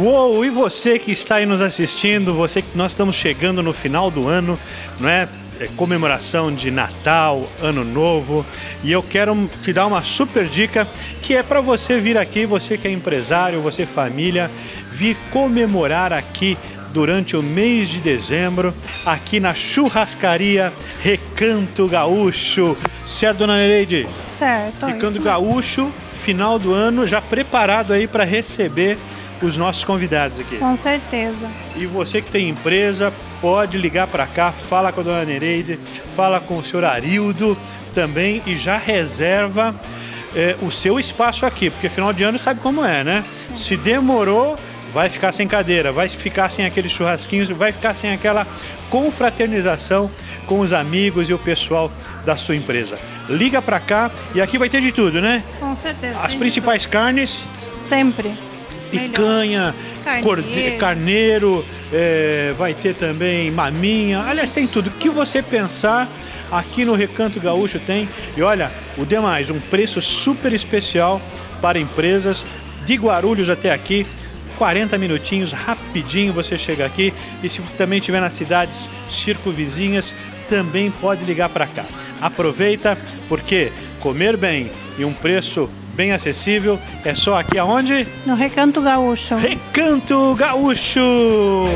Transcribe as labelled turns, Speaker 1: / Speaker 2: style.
Speaker 1: Uou, e você que está aí nos assistindo, você que nós estamos chegando no final do ano, não é? É comemoração de Natal, Ano Novo, e eu quero te dar uma super dica que é para você vir aqui, você que é empresário, você família, vir comemorar aqui durante o mês de dezembro, aqui na churrascaria Recanto Gaúcho. Certo, dona Nereide?
Speaker 2: Certo.
Speaker 1: Recanto Gaúcho, final do ano, já preparado aí para receber os nossos convidados aqui.
Speaker 2: Com certeza.
Speaker 1: E você que tem empresa, pode ligar para cá, fala com a dona Nereide, fala com o senhor Arildo também e já reserva é, o seu espaço aqui, porque final de ano sabe como é, né? Se demorou, vai ficar sem cadeira, vai ficar sem aqueles churrasquinhos, vai ficar sem aquela confraternização com os amigos e o pessoal da sua empresa. Liga para cá e aqui vai ter de tudo, né?
Speaker 2: Com certeza.
Speaker 1: As principais carnes.
Speaker 2: Sempre
Speaker 1: picanha, carneiro, carneiro é, vai ter também maminha. Aliás, tem tudo. O que você pensar aqui no Recanto Gaúcho tem. E olha, o demais, um preço super especial para empresas de Guarulhos até aqui. 40 minutinhos, rapidinho você chega aqui. E se também estiver nas cidades circunvizinhas, também pode ligar para cá. Aproveita, porque comer bem e um preço bem acessível. É só aqui aonde?
Speaker 2: No Recanto Gaúcho.
Speaker 1: Recanto Gaúcho!